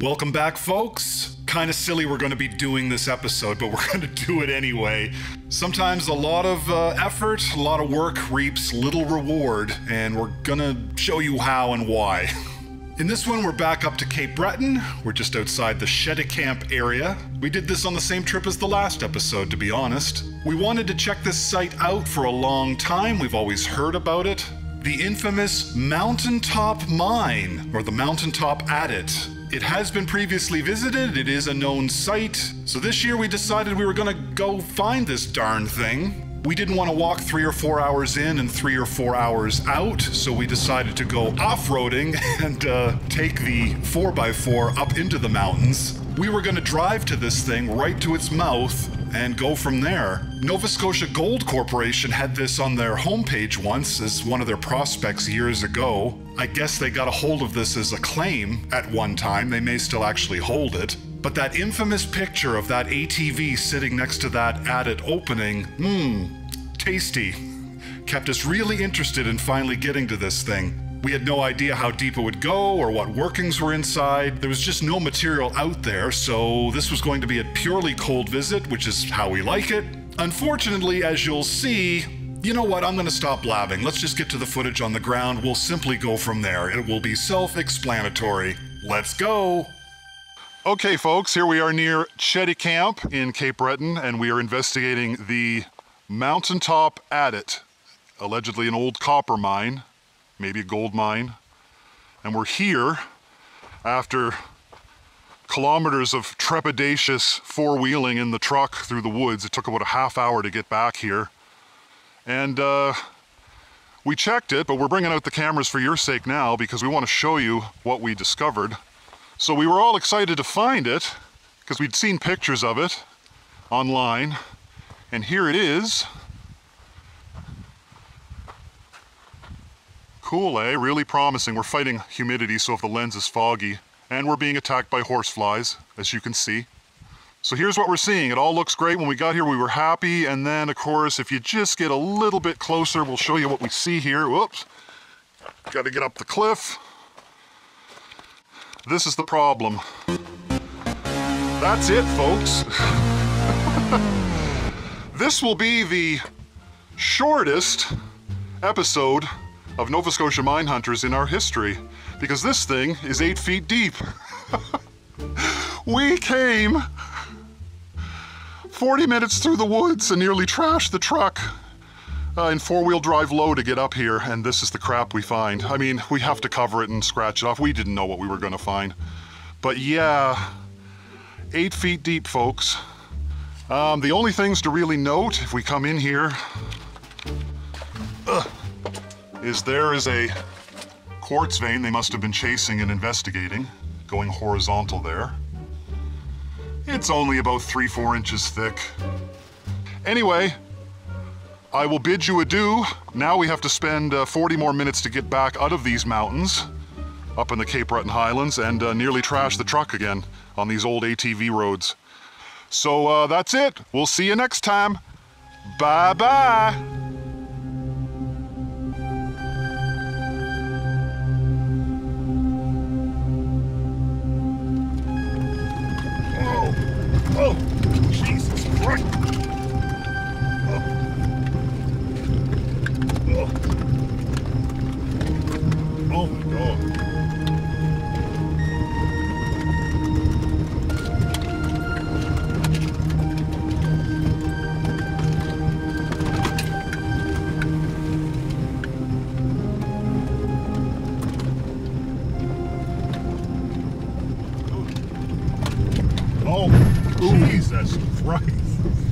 Welcome back, folks. Kind of silly we're going to be doing this episode, but we're going to do it anyway. Sometimes a lot of uh, effort, a lot of work reaps little reward, and we're going to show you how and why. In this one, we're back up to Cape Breton. We're just outside the Cheticamp area. We did this on the same trip as the last episode, to be honest. We wanted to check this site out for a long time. We've always heard about it. The infamous Mountaintop Mine, or the Mountaintop Adit. It has been previously visited, it is a known site, so this year we decided we were gonna go find this darn thing. We didn't want to walk three or four hours in and three or four hours out, so we decided to go off roading and uh, take the 4x4 up into the mountains. We were going to drive to this thing right to its mouth and go from there. Nova Scotia Gold Corporation had this on their homepage once as one of their prospects years ago. I guess they got a hold of this as a claim at one time. They may still actually hold it. But that infamous picture of that ATV sitting next to that adit opening, mmm, tasty, kept us really interested in finally getting to this thing. We had no idea how deep it would go or what workings were inside. There was just no material out there, so this was going to be a purely cold visit, which is how we like it. Unfortunately, as you'll see, you know what? I'm going to stop blabbing. Let's just get to the footage on the ground. We'll simply go from there. It will be self explanatory. Let's go! Okay, folks, here we are near Cheticamp in Cape Breton, and we are investigating the Mountaintop Adit, allegedly an old copper mine maybe a gold mine. And we're here after kilometers of trepidatious four-wheeling in the truck through the woods. It took about a half hour to get back here. And uh, we checked it, but we're bringing out the cameras for your sake now because we want to show you what we discovered. So we were all excited to find it because we'd seen pictures of it online. And here it is. Cool, eh? Really promising. We're fighting humidity, so if the lens is foggy. And we're being attacked by horseflies, as you can see. So here's what we're seeing. It all looks great. When we got here, we were happy. And then, of course, if you just get a little bit closer, we'll show you what we see here. Whoops. Got to get up the cliff. This is the problem. That's it, folks. this will be the shortest episode of Nova Scotia mine hunters in our history because this thing is eight feet deep. we came 40 minutes through the woods and nearly trashed the truck uh, in four-wheel drive low to get up here, and this is the crap we find. I mean, we have to cover it and scratch it off. We didn't know what we were going to find. But yeah, eight feet deep, folks. Um, the only things to really note, if we come in here, is there is a quartz vein they must have been chasing and investigating, going horizontal there. It's only about three, four inches thick. Anyway, I will bid you adieu. Now we have to spend uh, 40 more minutes to get back out of these mountains up in the Cape Breton Highlands and uh, nearly trash the truck again on these old ATV roads. So uh, that's it. We'll see you next time. Bye-bye. Oh, Jesus Christ.